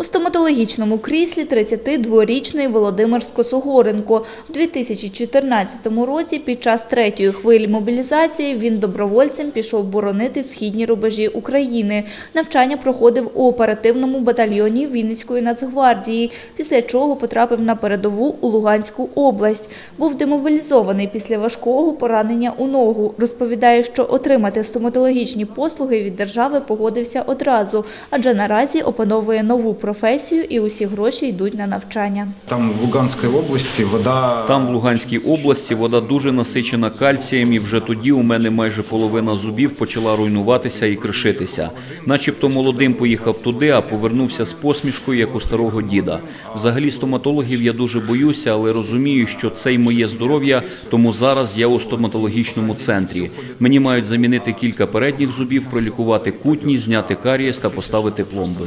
У стоматологічному кріслі 32-річний Володимир Скосогоренко. У 2014 році під час третьої хвилі мобілізації він добровольцем пішов боронити східні рубежі України. Навчання проходив у оперативному батальйоні Вінницької нацгвардії, після чого потрапив на передову у Луганську область. Був демобілізований після важкого поранення у ногу. Розповідає, що отримати стоматологічні послуги від держави погодився одразу, адже наразі опановує нову професію і усі гроші йдуть на навчання. Там в Луганській області вода Там, в Луганській області, вода дуже насичена кальцієм, і вже тоді у мене майже половина зубів почала руйнуватися і кришитися. Начебто молодим поїхав туди, а повернувся з посмішкою, як у старого діда. Взагалі стоматологів я дуже боюся, але розумію, що це й моє здоров'я, тому зараз я у стоматологічному центрі. Мені мають замінити кілька передніх зубів, пролікувати кутні, зняти карієс та поставити пломби.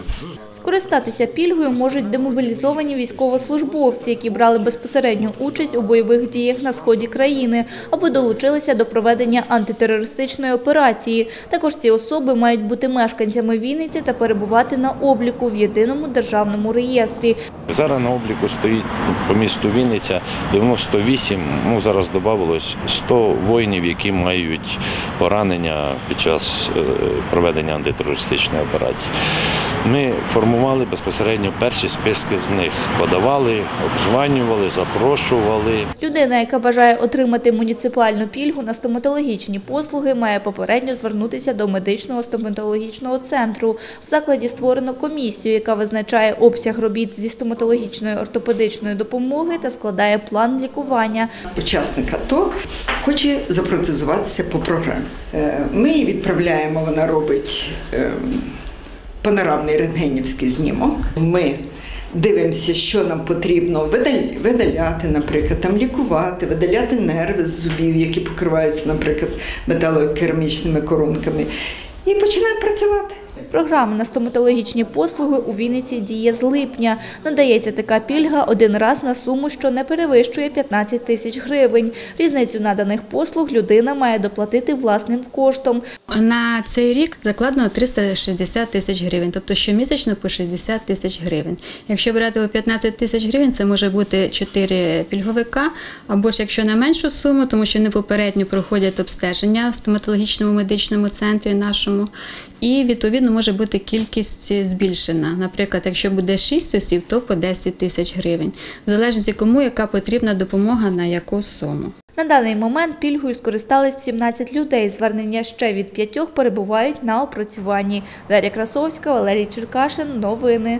Скористатися пільгою можуть демобілізовані військовослужбовці, які брали безпосередню участь у бойових діях на сході країни або долучилися до проведення антитерористичної операції. Також ці особи мають бути мешканцями Вінниці та перебувати на обліку в єдиному державному реєстрі. Зараз на обліку стоїть по місту Вінниця 98, ну зараз додавалось 100 воїнів, які мають поранення під час е, проведення антитерористичної операції. Ми формували безпосередньо перші списки з них, подавали, обзванювали, запрошували. Людина, яка бажає отримати муніципальну пільгу на стоматологічні послуги, має попередньо звернутися до медичного стоматологічного центру. В закладі створено комісію, яка визначає обсяг робіт зі стоматологічної ортопедичної допомоги та складає план лікування. Учасник АТО хоче запротезуватися по програмі. Е, Ми її відправляємо, вона робить ем, панорамний рентгенівський знімок. Ми дивимося, що нам потрібно видаляти, наприклад, там лікувати, видаляти нерви з зубів, які покриваються, наприклад, металокерамічними коронками, і починаємо працювати. Програма на стоматологічні послуги у Вінниці діє з липня. Надається така пільга один раз на суму, що не перевищує 15 тисяч гривень. Різницю наданих послуг людина має доплатити власним коштом. На цей рік закладено 360 тисяч гривень, тобто щомісячно по 60 тисяч гривень. Якщо брати 15 тисяч гривень, це може бути 4 пільговика, або ж якщо на меншу суму, тому що вони попередньо проходять обстеження в стоматологічному медичному центрі нашому, і може бути кількість збільшена. Наприклад, якщо буде 6 осіб, то по 10 тисяч гривень, в залежності кому яка потрібна допомога на яку суму. На даний момент пільгою скористались 17 людей. Звернення ще від п'ятьох перебувають на опрацюванні. Дар'я Красовська, Валерій Черкашин. Новини.